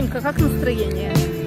Максимка, как настроение?